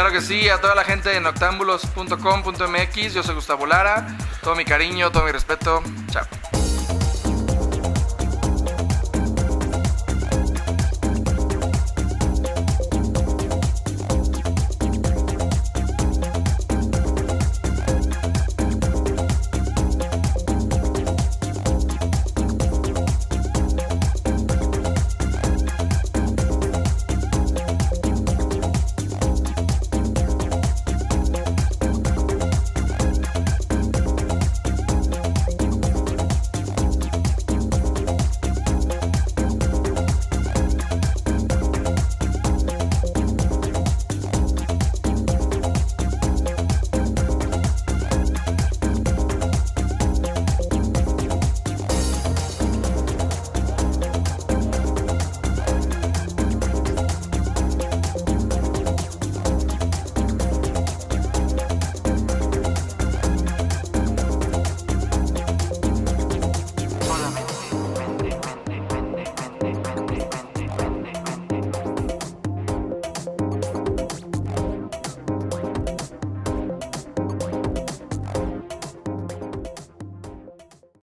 Claro que sí, a toda la gente en noctámbulos.com.mx. Yo soy Gustavo Lara. Todo mi cariño, todo mi respeto. Chao.